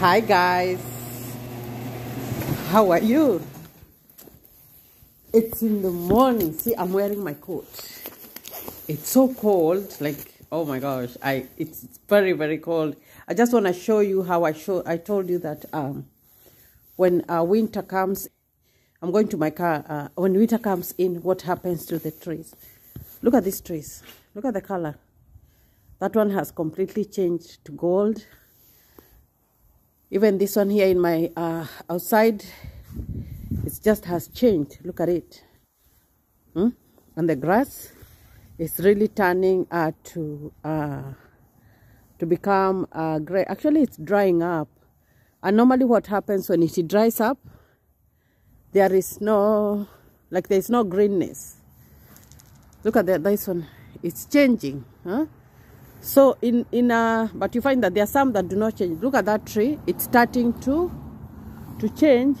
Hi guys. How are you? It's in the morning. See, I'm wearing my coat. It's so cold. Like, oh my gosh, I it's very very cold. I just want to show you how I show. I told you that um, when uh, winter comes, I'm going to my car. Uh, when winter comes in, what happens to the trees? Look at these trees. Look at the color. That one has completely changed to gold even this one here in my uh, outside it just has changed. Look at it. Hmm? and the grass is really turning uh, to uh, to become uh, gray. Actually it's drying up. And normally what happens when it dries up there is no like there's no greenness. Look at that this one. It's changing huh so in in a but you find that there are some that do not change. Look at that tree. It's starting to to change.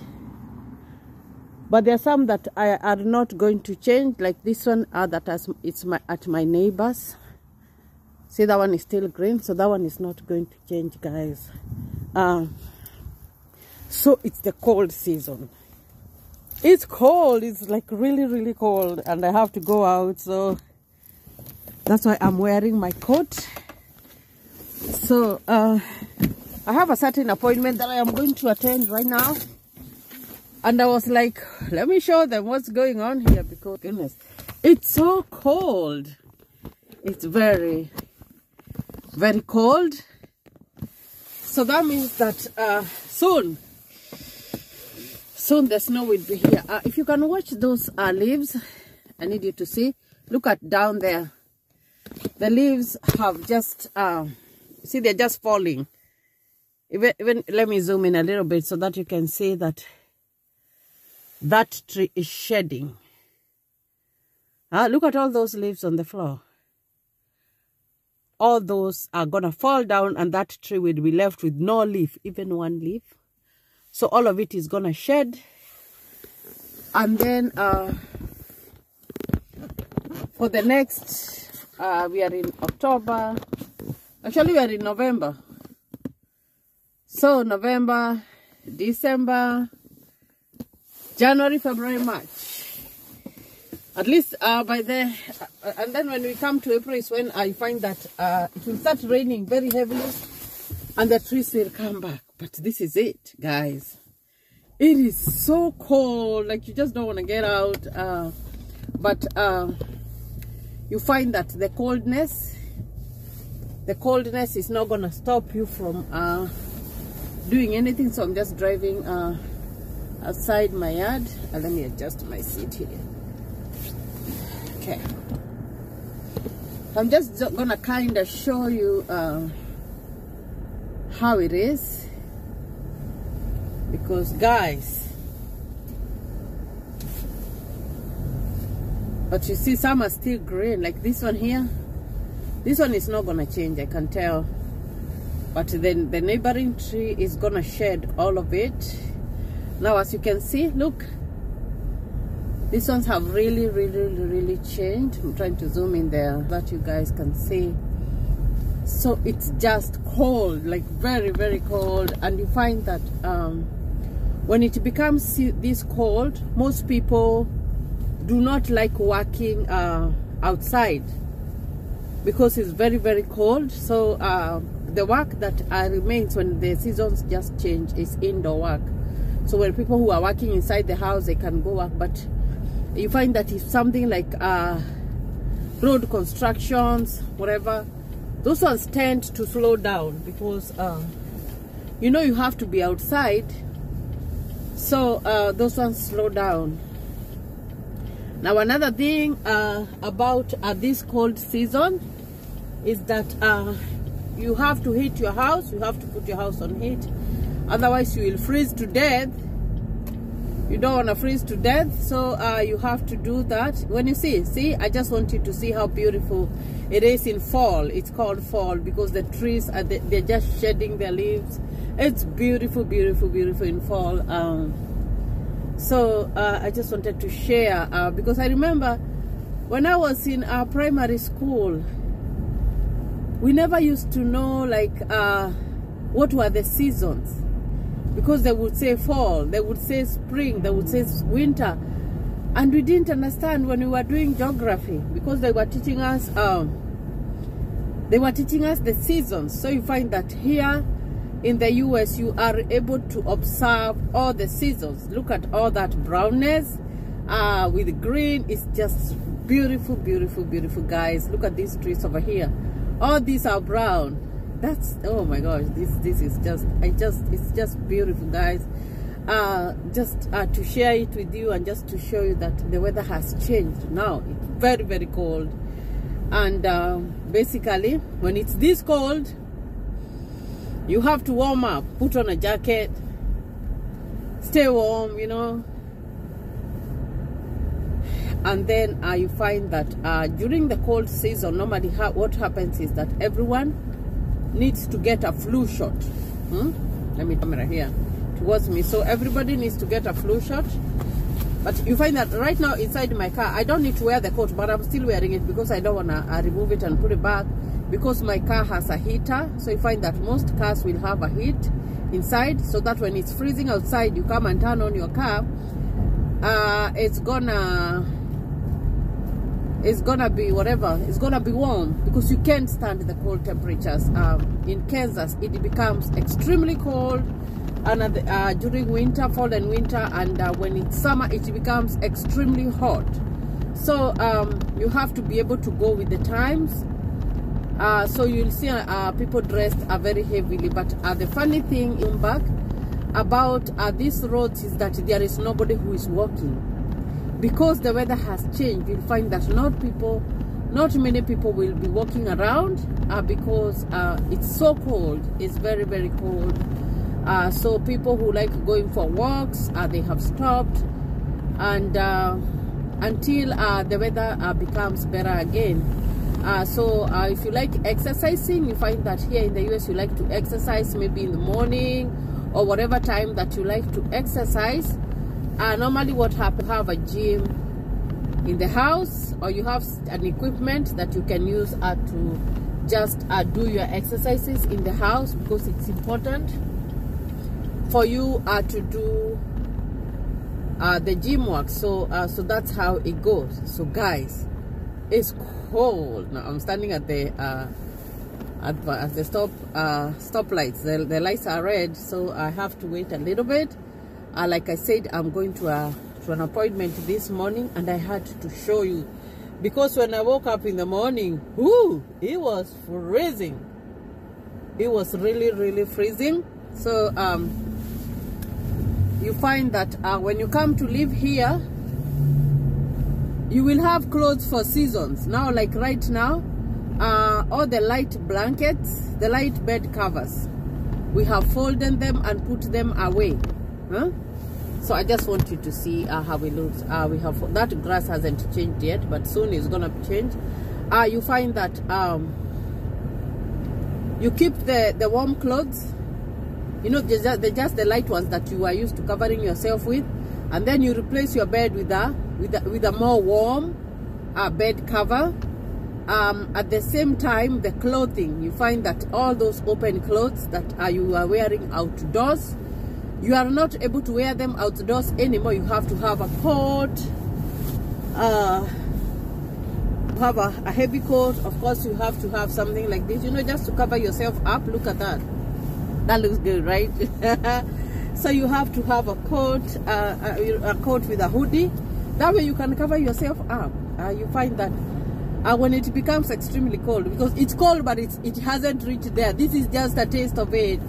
But there are some that I, are not going to change like this one uh, that has it's my at my neighbors. See that one is still green so that one is not going to change guys. Um so it's the cold season. It's cold. It's like really really cold and i have to go out so that's why i'm wearing my coat. So uh, i have a certain appointment that i am going to attend right now. And i was like let me show them what's going on here because goodness it's so cold. It's very very cold. So that means that uh, soon soon the snow will be here. Uh, if you can watch those uh, leaves i need you to see. Look at down there the leaves have just um, see they're just falling. Even even let me zoom in a little bit so that you can see that that tree is shedding. Uh, look at all those leaves on the floor. All those are gonna fall down and that tree will be left with no leaf even one leaf. So all of it is gonna shed. And then uh, for the next uh, we are in October. Actually, we are in November. So, November, December, January, February, March. At least uh, by the... Uh, and then when we come to April is when I find that uh, it will start raining very heavily and the trees will come back. But this is it, guys. It is so cold. Like, you just don't want to get out. Uh, but... Uh, you find that the coldness the coldness is not gonna stop you from uh, doing anything. So I'm just driving uh, outside my yard. And let me adjust my seat here. Okay. I'm just gonna kind of show you uh, how it is. Because guys but you see some are still green. Like this one here this one is not gonna change i can tell. But then the neighboring tree is gonna shed all of it. Now as you can see look. These ones have really really really changed. I'm trying to zoom in there that you guys can see. So it's just cold like very very cold. And you find that um, when it becomes this cold most people do not like working uh, outside because it's very very cold. So uh, the work that uh, remains when the seasons just change is indoor work. So when people who are working inside the house they can go work but you find that if something like uh, road constructions whatever those ones tend to slow down because uh, you know you have to be outside. So uh, those ones slow down now another thing uh, about uh, this cold season is that uh, you have to heat your house you have to put your house on heat. Otherwise you will freeze to death. You don't want to freeze to death so uh, you have to do that. When you see see I just want you to see how beautiful it is in fall. It's called fall because the trees are they're just shedding their leaves. It's beautiful beautiful beautiful in fall um, so uh, I just wanted to share uh, because I remember when I was in uh, primary school we never used to know like uh, what were the seasons because they would say fall, they would say spring, they would say winter. And we didn't understand when we were doing geography because they were teaching us um, they were teaching us the seasons. So you find that here in the US you are able to observe all the seasons. Look at all that brownness uh, with green. It's just beautiful, beautiful, beautiful guys. Look at these trees over here. All these are brown that's oh my gosh this this is just i just it's just beautiful guys uh just uh, to share it with you and just to show you that the weather has changed now it's very very cold and uh, basically when it's this cold you have to warm up put on a jacket stay warm you know and then uh, you find that uh, during the cold season normally ha what happens is that everyone needs to get a flu shot. Hmm? Let me camera here towards me. So everybody needs to get a flu shot. But you find that right now inside my car, I don't need to wear the coat, but I'm still wearing it because I don't want to uh, remove it and put it back because my car has a heater. So you find that most cars will have a heat inside. So that when it's freezing outside, you come and turn on your car, uh, it's gonna it's gonna be whatever it's gonna be warm because you can't stand the cold temperatures. Um, in Kansas it becomes extremely cold and uh, during winter fall and winter and uh, when it's summer it becomes extremely hot. So um, you have to be able to go with the times uh, so you'll see uh, people dressed uh, very heavily but uh, the funny thing in back about these roads is that there is nobody who is walking. Because the weather has changed you'll find that not people not many people will be walking around uh, because uh, it's so cold. It's very very cold. Uh, so people who like going for walks uh, they have stopped. And uh, until uh, the weather becomes better again so if you like exercising you find that here in the US you like to exercise maybe in the morning or whatever time that you like to exercise. Uh, normally what happens have a gym in the house or you have an equipment that you can use uh, to just uh, do your exercises in the house because it's important for you uh, to do uh, the gym work. So uh, so that's how it goes. So guys it's cold now i'm standing at the uh, at, at the stop uh, stop lights the, the lights are red so i have to wait a little bit. Uh, like I said I'm going to, a, to an appointment this morning and I had to show you. Because when I woke up in the morning whoo, it was freezing. It was really really freezing. So um, you find that uh, when you come to live here you will have clothes for seasons. Now like right now uh, all the light blankets the light bed covers we have folded them and put them away huh? so i just want you to see uh, how it looks. Uh, we have that grass hasn't changed yet but soon it's gonna change. Uh, you find that um, you keep the the warm clothes you know just, just the light ones that you are used to covering yourself with and then you replace your bed with a with a, with a more warm uh, bed cover. Um, at the same time the clothing. You find that all those open clothes that uh, you are wearing outdoors you are not able to wear them outdoors anymore. You have to have a coat uh, have a, a, heavy coat. Of course you have to have something like this you know just to cover yourself up. Look at that. That looks good right? So you have to have a coat uh, a, a, coat with a hoodie that way you can cover yourself up uh, you find that uh, when it becomes extremely cold because it's cold but it's, it hasn't reached there this is just a taste of it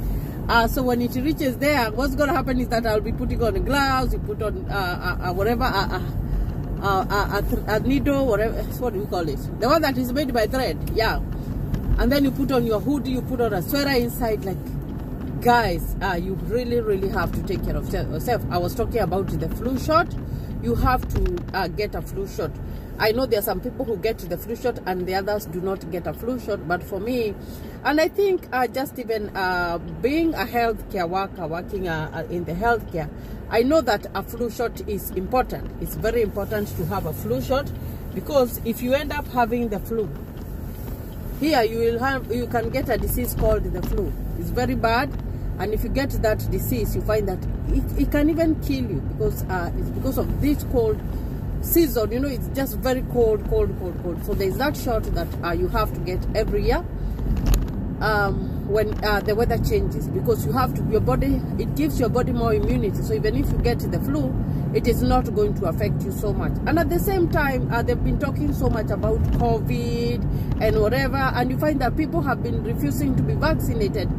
uh, so when it reaches there, what's going to happen is that I'll be putting on gloves, you put on uh, uh, uh whatever, uh, uh, a, needle, whatever, what do you call it? The one that is made by thread, yeah. And then you put on your hoodie, you put on a sweater inside, like, guys, you really, really have to take care of yourself. I was talking about the flu shot. You have to get a flu shot. I know there are some people who get the flu shot and the others do not get a flu shot. But for me, and I think uh, just even uh, being a healthcare worker, working uh, uh, in the healthcare, I know that a flu shot is important. It's very important to have a flu shot because if you end up having the flu, here you will have you can get a disease called the flu. It's very bad and if you get that disease you find that it, it can even kill you because uh, it's because of this cold season. You know it's just very cold cold cold cold. So there's that shot that uh, you have to get every year um, when uh, the weather changes because you have to your body it gives your body more immunity. So even if you get the flu it is not going to affect you so much. And at the same time uh, they've been talking so much about covid and whatever and you find that people have been refusing to be vaccinated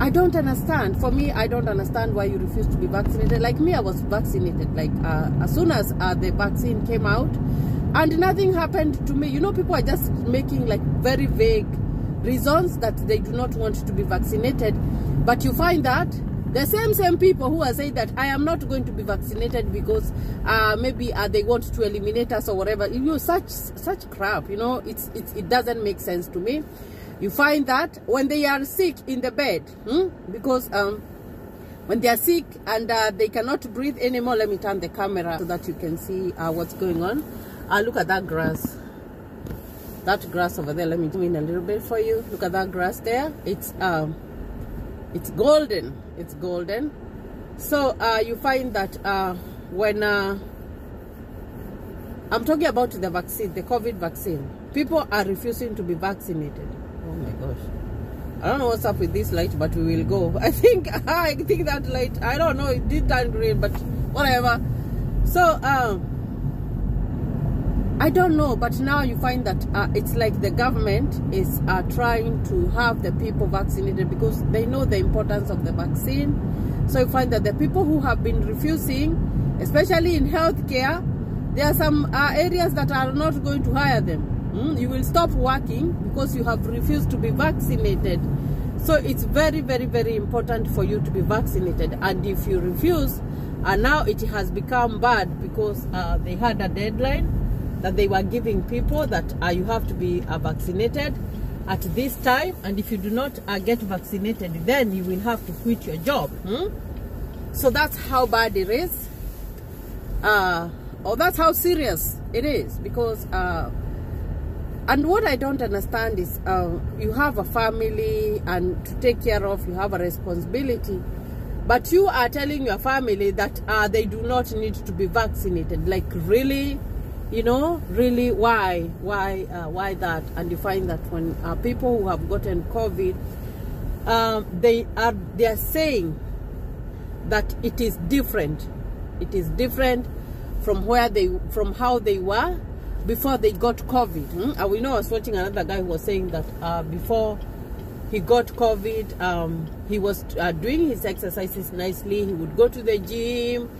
I don't understand. For me, I don't understand why you refuse to be vaccinated. Like me, I was vaccinated. Like uh, as soon as uh, the vaccine came out, and nothing happened to me. You know, people are just making like very vague reasons that they do not want to be vaccinated. But you find that the same same people who are saying that I am not going to be vaccinated because uh, maybe uh, they want to eliminate us or whatever. You know, such such crap. You know, it's, it's it doesn't make sense to me you find that when they are sick in the bed hmm? because um, when they are sick and uh, they cannot breathe anymore let me turn the camera so that you can see uh, what's going on. Uh, look at that grass. That grass over there let me zoom in a little bit for you. Look at that grass there. It's um it's golden. It's golden. So uh, you find that uh, when uh, I'm talking about the vaccine the COVID vaccine. People are refusing to be vaccinated gosh. I don't know what's up with this light but we will go. I think I think that light I don't know it did turn green but whatever. So um I don't know but now you find that uh, it's like the government is uh, trying to have the people vaccinated because they know the importance of the vaccine. So you find that the people who have been refusing especially in healthcare there are some uh, areas that are not going to hire them Mm, you will stop working because you have refused to be vaccinated. So it's very, very, very important for you to be vaccinated. And if you refuse, and uh, now it has become bad because uh, they had a deadline that they were giving people that uh, you have to be uh, vaccinated at this time. And if you do not uh, get vaccinated, then you will have to quit your job. Hmm? So that's how bad it is. Uh, or that's how serious it is because and what I don't understand is uh, you have a family and to take care of, you have a responsibility. But you are telling your family that uh, they do not need to be vaccinated. Like really, you know, really why? Why uh, why that? And you find that when uh, people who have gotten COVID, um, they are they are saying that it is different. It is different from where they from how they were before they got COVID. Hmm? And we know I was watching another guy who was saying that uh, before he got COVID, um, he was uh, doing his exercises nicely. He would go to the gym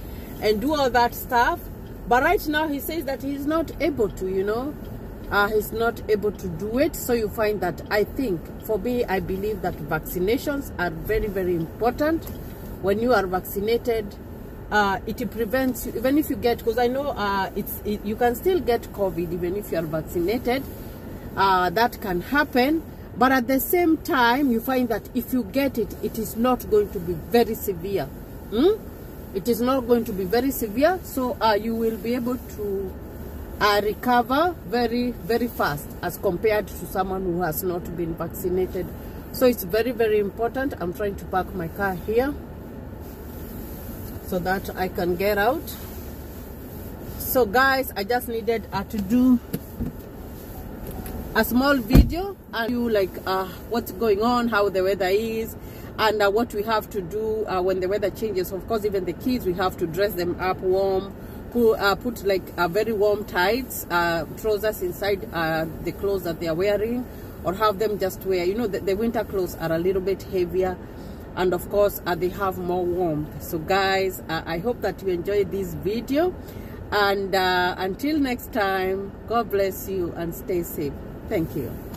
and do all that stuff. But right now he says that he's not able to, you know. Uh, he's not able to do it. So you find that I think, for me, I believe that vaccinations are very, very important. When you are vaccinated, uh, it prevents you, even if you get, because I know uh, it's it, you can still get COVID even if you are vaccinated. Uh, that can happen. But at the same time, you find that if you get it, it is not going to be very severe. Hmm? It is not going to be very severe. So uh, you will be able to uh, recover very, very fast as compared to someone who has not been vaccinated. So it's very, very important. I'm trying to park my car here so that I can get out. So guys I just needed uh, to do a small video and you like uh, what's going on how the weather is and uh, what we have to do uh, when the weather changes. Of course even the kids we have to dress them up warm put, uh, put like a very warm tights uh, trousers inside uh, the clothes that they are wearing or have them just wear. You know the, the winter clothes are a little bit heavier and of course uh, they have more warmth. So guys uh, i hope that you enjoyed this video. And uh, until next time god bless you and stay safe. Thank you